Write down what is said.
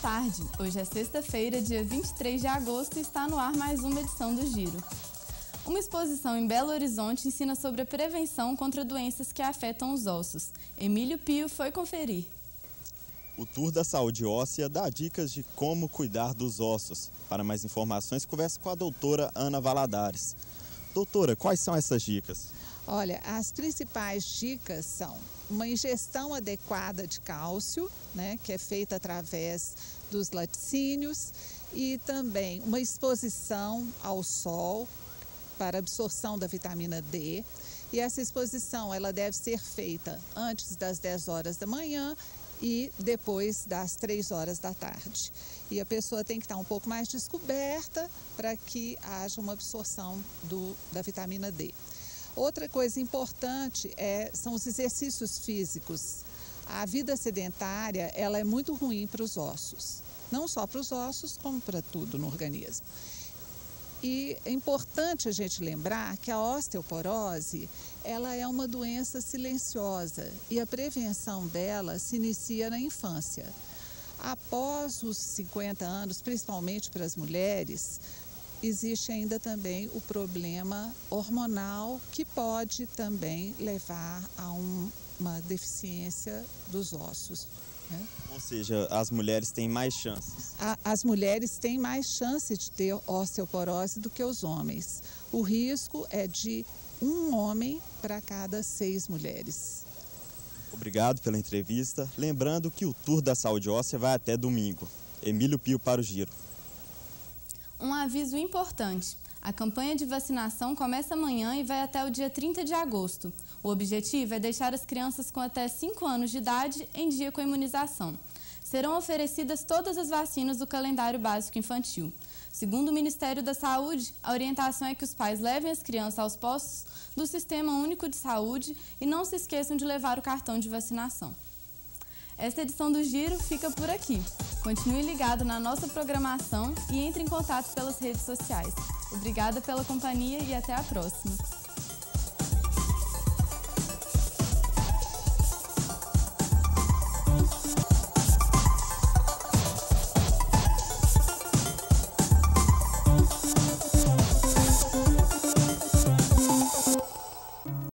tarde. Hoje é sexta-feira, dia 23 de agosto e está no ar mais uma edição do Giro. Uma exposição em Belo Horizonte ensina sobre a prevenção contra doenças que afetam os ossos. Emílio Pio foi conferir. O Tour da Saúde Óssea dá dicas de como cuidar dos ossos. Para mais informações, converse com a doutora Ana Valadares. Doutora, quais são essas dicas? Olha, as principais dicas são uma ingestão adequada de cálcio, né, que é feita através dos laticínios, e também uma exposição ao sol para absorção da vitamina D. E essa exposição ela deve ser feita antes das 10 horas da manhã e depois das 3 horas da tarde. E a pessoa tem que estar um pouco mais descoberta para que haja uma absorção do, da vitamina D. Outra coisa importante é, são os exercícios físicos. A vida sedentária ela é muito ruim para os ossos, não só para os ossos, como para tudo no organismo. E é importante a gente lembrar que a osteoporose ela é uma doença silenciosa e a prevenção dela se inicia na infância. Após os 50 anos, principalmente para as mulheres, existe ainda também o problema hormonal que pode também levar a um, uma deficiência dos ossos. Né? Ou seja, as mulheres têm mais chances? A, as mulheres têm mais chance de ter osteoporose do que os homens. O risco é de um homem para cada seis mulheres. Obrigado pela entrevista. Lembrando que o Tour da Saúde Óssea vai até domingo. Emílio Pio para o Giro. Um aviso importante. A campanha de vacinação começa amanhã e vai até o dia 30 de agosto. O objetivo é deixar as crianças com até 5 anos de idade em dia com a imunização. Serão oferecidas todas as vacinas do calendário básico infantil. Segundo o Ministério da Saúde, a orientação é que os pais levem as crianças aos postos do Sistema Único de Saúde e não se esqueçam de levar o cartão de vacinação. Esta edição do Giro fica por aqui. Continue ligado na nossa programação e entre em contato pelas redes sociais. Obrigada pela companhia e até a próxima.